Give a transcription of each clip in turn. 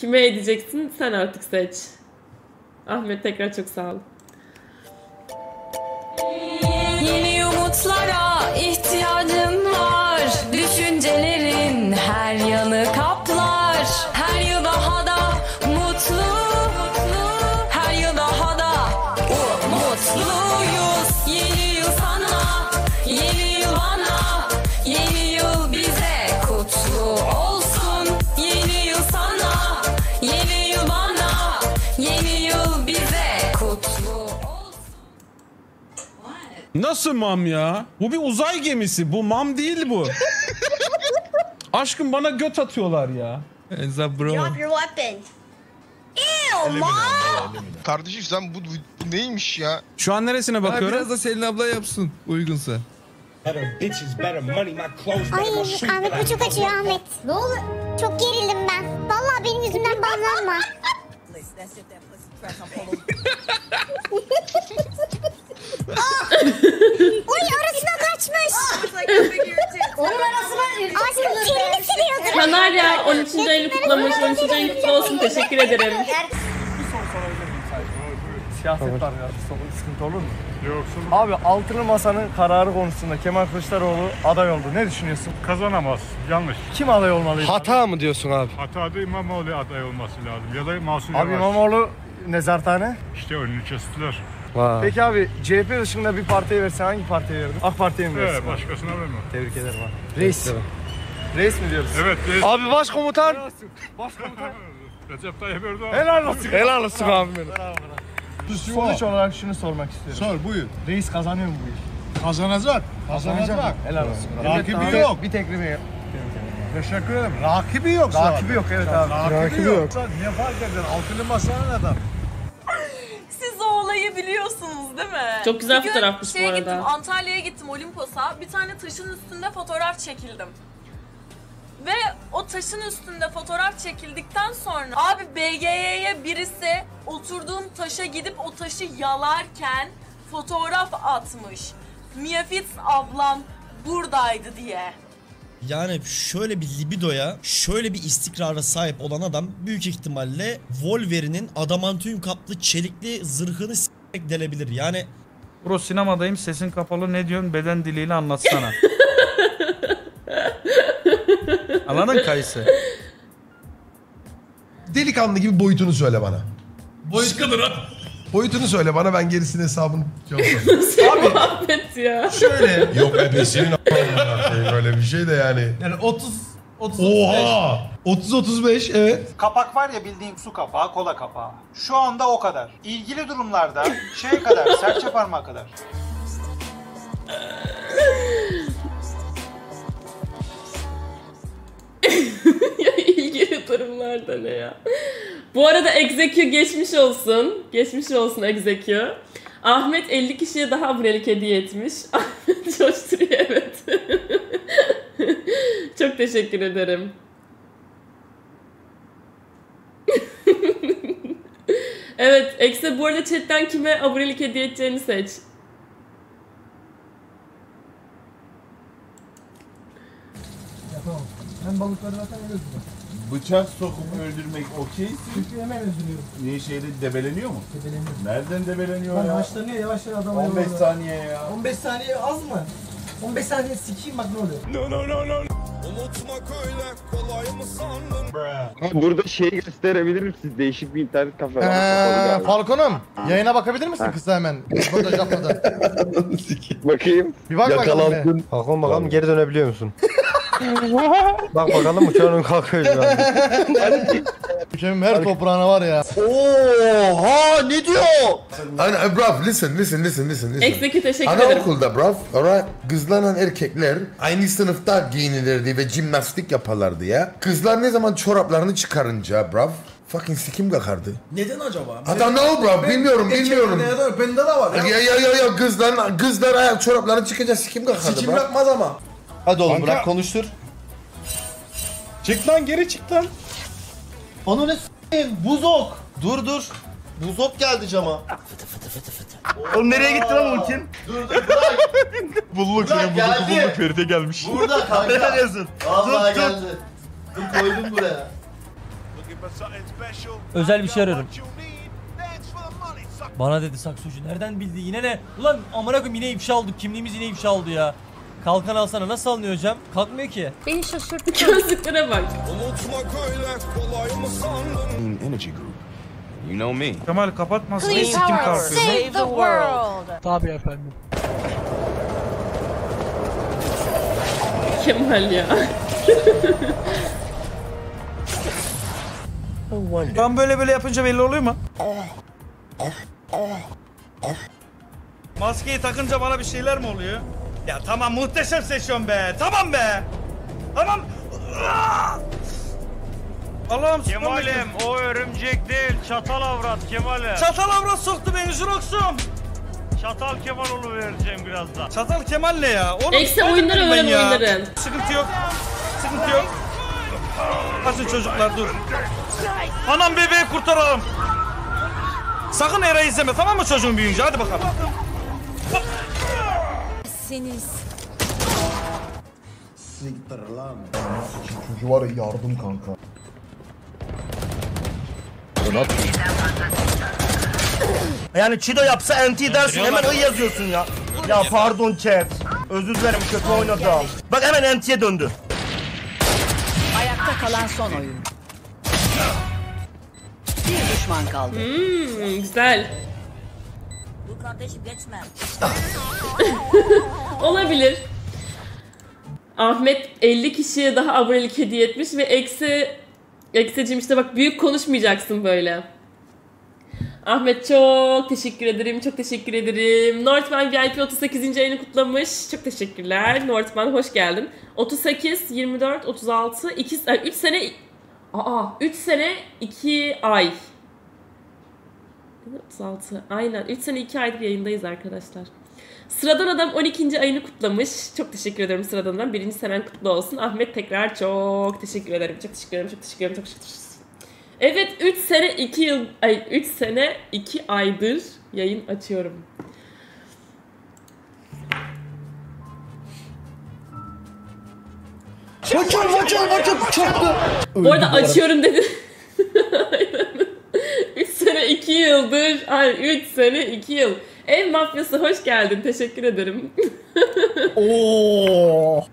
Kime edeceksin sen artık seç. Ahmet tekrar çok sağ ol. Yeni umutlara ihtiyacın var. Düşüncelerin her yanı kaplar. Nasıl mam ya? Bu bir uzay gemisi. Bu mam değil bu. Aşkım bana göt atıyorlar ya. Enza bro. Drop your weapon. Ew, mom! Kardeşim sen bu, bu, bu neymiş ya? Şu an neresine bakıyorum? biraz da Selin abla yapsın uygunsa. Better bitches, better money, my clothes, Ay. Ahmet bu çok acıyor Ahmet. Ne olur? Çok gerildim ben. Vallahi benim yüzümden banlanma. Oy arasına kaçmış. Onun arasına Aşkım terini siliyordur. Kanarya 13. ayını kutlamış. 13. ayın kutlu olsun. Teşekkür ederim. Siyaset var ya. Sıkıntı olur mu? Yoksun. Abi altılı masanın kararı konusunda Kemal Kılıçdaroğlu aday oldu. Ne düşünüyorsun? Kazanamaz. Yanlış. Kim aday olmalıydı? Hata mı diyorsun abi? Hatada İmamoğlu aday olması lazım. Ya da Masum Abi Yavaş. İmamoğlu nezarethane. İşte önünü kestiler. Peki abi CHP dışında bir partiye versen hangi partiye verdin? AK Parti'ye mi versin? Evet, başkasına verme. Tebrik ederim abi. Reis. Reis mi diyoruz? Evet. reis- Abi başkomutan. Başkomutan. Recep Tayyip Erdoğan. Helal olsun. Helal olsun abi benim. Sonuç olarak şunu sormak istiyorum. Sor buyur. Reis kazanıyor mu bu iş? Kazanacak. Kazanacak mı? Helal olsun. Rakibi yok. Bir teklimi Teşekkür ederim. Rakibi yok Rakibi yok evet abi. Rakibi, yok. Niye fark eder? Altılı masanın adam. Olayı biliyorsunuz değil mi? Çok güzel Bir fotoğrafmış bu arada. Gittim, Antalya'ya gittim Olimpos'a. Bir tane taşın üstünde fotoğraf çekildim. Ve o taşın üstünde fotoğraf çekildikten sonra abi BGY'ye birisi oturduğum taşa gidip o taşı yalarken fotoğraf atmış. Mia Fitz ablam buradaydı diye. Yani şöyle bir libidoya, şöyle bir istikrara sahip olan adam büyük ihtimalle Wolverine'in adamantiyum kaplı çelikli zırhını s**erek delebilir. Yani Bro sinemadayım sesin kapalı ne diyorsun beden diliyle anlatsana. Anladın Kayısı? Delikanlı gibi boyutunu söyle bana. Boyutunu söyle bana ben gerisinin hesabını cevaplarım. Ahmet ya. Şöyle. Yok ebesinin a**ına böyle bir şey de yani. Yani 30 30 Oha! 30-35 evet. Kapak var ya bildiğim su kapağı, kola kapağı. Şu anda o kadar. İlgili durumlarda şey kadar, serçe parmağı kadar. ya ilgili durumlarda ne ya? Bu arada Execue geçmiş olsun. Geçmiş olsun Execue. Ahmet 50 kişiye daha abonelik hediye etmiş. Ahmet coşturuyor evet. Çok teşekkür ederim. evet Exe bu arada chatten kime abonelik hediye edeceğini seç. Ben balıkları zaten yiyoruz. Bıçak sokup öldürmek okey. Çünkü hemen. Niye şeyde debeleniyor mu? Debeleniyor. Nereden debeleniyor Lan ya? haşlanıyor yavaş yavaş adam 15 saniye ya. 15 saniye az mı? 15 saniye sikeyim bak ne oluyor. Burada şeyi gösterebilir misiniz? Değişik bir internet kafe Ee, Falcon'um yayına bakabilir misin kısa hemen? Röportaj yapmadan. Bakayım. Bir bak bakalım. be. Falcon bakalım geri dönebiliyor musun? bak bakalım uçağın kalkıyor şu an. Ülkemin her toprağına var ya. Oha ne diyor? Hani bruv listen listen listen listen listen. Execue teşekkür ederim. Anaokulda bruv, alright, kızlarla erkekler aynı sınıfta giyinirlerdi ve jimnastik yaparlardı ya. Kızlar ne zaman çoraplarını çıkarınca bruv, fucking sikim kakardı. neden acaba? I don't know bruv, bilmiyorum bilmiyorum. Bende de var Ya ya ya ya kızlar kızlar ayak çoraplarını çıkınca sikim kakardı bruv. yapmaz ama. Hadi oğlum bırak konuştur. Çık lan geri çık lan. Onu ne s**eyim? Buzok. Dur dur. Buzok geldi cama. Oğlum nereye gitti lan ultin? Dur dur bırak. Bulduk seni, bulduk, bulduk. Feride gelmiş. Burada kanka. Nereye yazın? Vallahi geldi. Dur koydum buraya. Özel bir şey arıyorum. Bana dedi saksocu nereden bildi yine ne? Ulan amına koyayım yine ifşa olduk kimliğimiz yine ifşa oldu ya. Kalkan alsana nasıl alınıyor hocam? Kalkmıyor ki. Beni şaşırttı. Gözlüklere bak. Energy Group. You know me. Kemal kapatmasın. Sikim power, kalkıyor. save the world. Tabii efendim. Kemal ya. Ben böyle böyle yapınca belli oluyor mu? Maskeyi takınca bana bir şeyler mi oluyor? Ya tamam muhteşem seçiyorum be. Tamam be. Tamam. Ah! Allah'ım Kemal'im o örümcek değil çatal avrat Kemal'im. Çatal avrat soktu beni Jurox'um. Çatal Kemal vereceğim birazdan. Çatal Kemal ne ya? Eksi öyle oyunları öğren ya? oyunları. Sıkıntı yok. Sıkıntı yok. Kaçın çocuklar dur. Anam bebeği kurtaralım. Sakın Eray'ı izleme tamam mı çocuğun büyüyünce hadi bakalım. Seniz. Siktir lan. Çocuğu var ya yardım kanka. Yani Çido yapsa NT dersin hemen I yazıyorsun ya. Ya pardon chat. Özür dilerim kötü oynadım. Bak hemen NT'ye döndü. Ayakta kalan son oyun. Bir düşman kaldı. Hmm, güzel. Bu kardeşim geçme. Olabilir. Ahmet 50 kişiye daha abonelik hediye etmiş ve eksi eksicim işte bak büyük konuşmayacaksın böyle. Ahmet çok teşekkür ederim. Çok teşekkür ederim. Northman VIP 38. ayını kutlamış. Çok teşekkürler. Northman hoş geldin. 38, 24, 36, 2, 3 sene Aa 3 sene 2 ay. 36. Aynen. 3 sene 2 aydır yayındayız arkadaşlar. Sıradan adam 12. ayını kutlamış. Çok teşekkür ederim sıradan adam. Birinci senen kutlu olsun. Ahmet tekrar çok teşekkür ederim. Çok teşekkür ederim. Çok teşekkür ederim. Çok teşekkür ederim. Evet 3 sene 2 yıl ay 3 sene 2 aydır yayın açıyorum. Bakıyorum bakıyorum bakıyorum çarptı. Bu arada açıyorum dedi. 3 sene 2 yıldır. Ay 3 sene 2 yıl. Ev mafyası hoş geldin. Teşekkür ederim. Oo.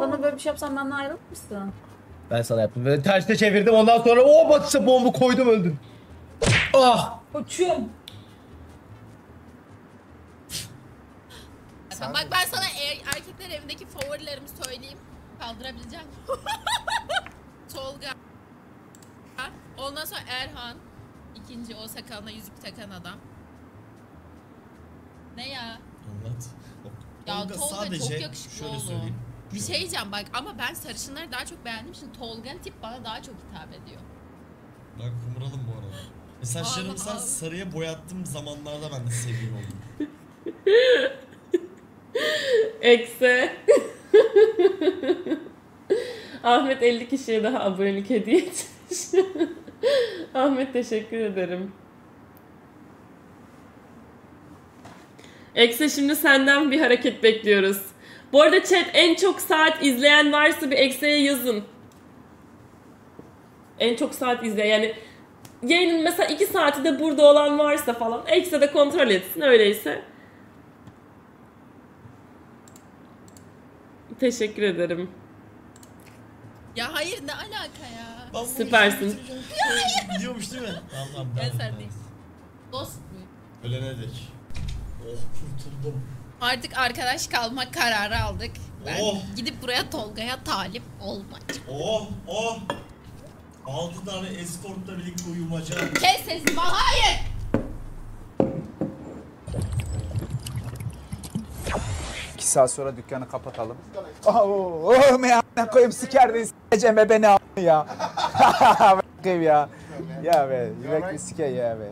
Sana böyle bir şey yapsam benden ayrılır mısın? Ben sana yaptım. Böyle terste çevirdim ondan sonra o batışa bombu koydum öldün. Ah. Uçuyorum. Bak ben sana er- erkekler evindeki favorilerimi söyleyeyim. Kaldırabileceğim. Tolga. Ondan sonra Erhan. İkinci o sakalına yüzük takan adam. Ne ya? Anlat. Ya Tolga Tolga, sadece çok yakışıklı şöyle oğlum. söyleyeyim. Bir şey diyeceğim bak ama ben sarışınları daha çok beğendiğim için Tolga'nın tip bana daha çok hitap ediyor. Ben kumralım bu arada. E saçlarımı sen sarıya boyattığım zamanlarda ben de sevgili oldum. Ekse. Ahmet 50 kişiye daha abonelik hediye etmiş. Ahmet teşekkür ederim. Ekse şimdi senden bir hareket bekliyoruz. Bu arada chat en çok saat izleyen varsa bir Ekse'ye yazın. En çok saat izleyen yani yayının mesela 2 saati de burada olan varsa falan Ekse de kontrol etsin öyleyse. Teşekkür ederim. Ya hayır ne alaka ya? Süpersin. Biliyormuş değil mi? Tamam tamam. Ben tamam, sendeyim. Dost tamam. Ölene dek. Oh kurtuldum. Artık arkadaş kalmak kararı aldık. Ben Oh. gidip buraya Tolga'ya talip olmayacağım. Oh oh. 6 tane eskortla birlikte uyumaca. Kes sesini bak hayır. İki saat sonra dükkanı kapatalım. Oh, oh me koyayım sikerdin sikeceğim be beni a- ya. Bakayım ya. Ya be yürek bir sike ya be.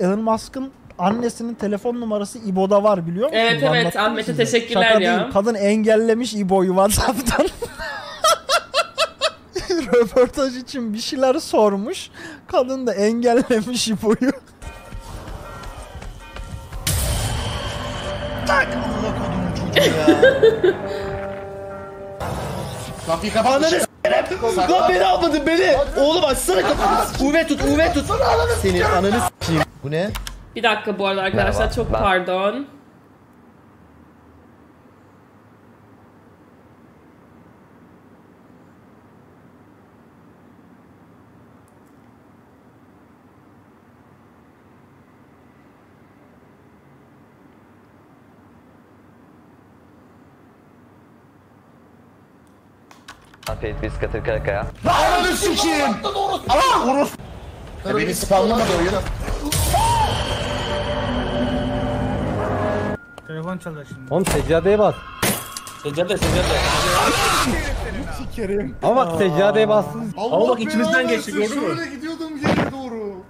Elon Musk'ın annesinin telefon numarası İbo'da var biliyor musunuz? Evet, evet. Anlattım mı Ahmet'e size? teşekkürler Şaka ya. Değil. Kadın engellemiş İbo'yu WhatsApp'tan. Röportaj için bir şeyler sormuş. Kadın da engellemiş İbo'yu. Tak Kapıyı s**erim. Lan beni almadın beni. Oğlum açsana kapıyı. Uve tut, Uve tut. Senin ananı s**eyim. Bu ne? Bir dakika bu arada arkadaşlar Merhaba, çok ben- pardon. Afiyet biz katır karakaya. Ananı. Allah vurur. Ya beni spamlamadı oyun. Telefon çalıyor şimdi. Oğlum seccadeye bas. Seccade seccade. Sikerim. Ama bak seccadeye bastın. Ama bak içimizden geçti gördün mü? gidiyordum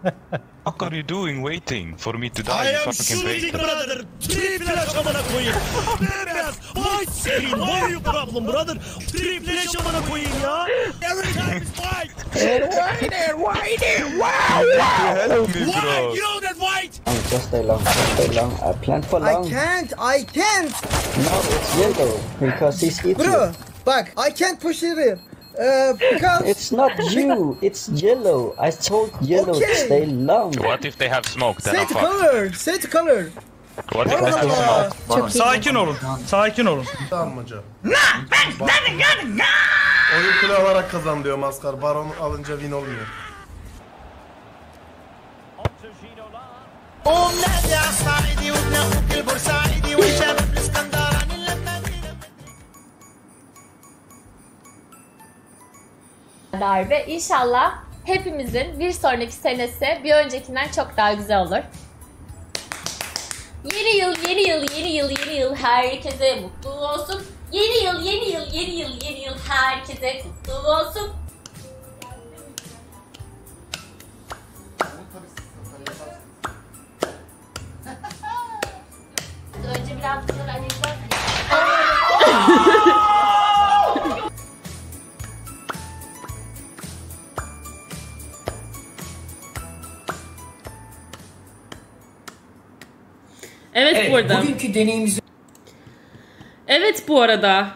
yere. What are you doing waiting for me to die, I you am fucking shooting bastard? brother. Three flash amına koyayım. Bembeyaz. White screen. Why you problem brother? Three flash amına koyayım ya. Every time is white. And white, and white, and Help me, White. bro. You know that white. Just stay long, just stay long. I plan for long. I can't, I can't. No, it's yellow because he's eating. Bro, bak, I can't push it in. Uh, because... It's not you, it's yellow. I told yellow to Okay. stay long. What if they have smoke? Then I'm Set fucked. color, set color. What if they have smoke? Sakin olun. Sakin olun. Dammaca. Oyun kule alarak kazan diyor maskar. Baron alınca win olmuyor. Darbe. İnşallah hepimizin bir sonraki senesi bir öncekinden çok daha güzel olur. Yeni yıl, yeni yıl, yeni yıl, yeni yıl herkese mutlu olsun. Yeni yıl, yeni yıl, yeni yıl, yeni yıl herkese kutlu olsun. Önce biraz sonra annemden Evet, bu arada. bugünkü deneyimizi Evet bu arada.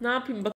Ne yapayım bak.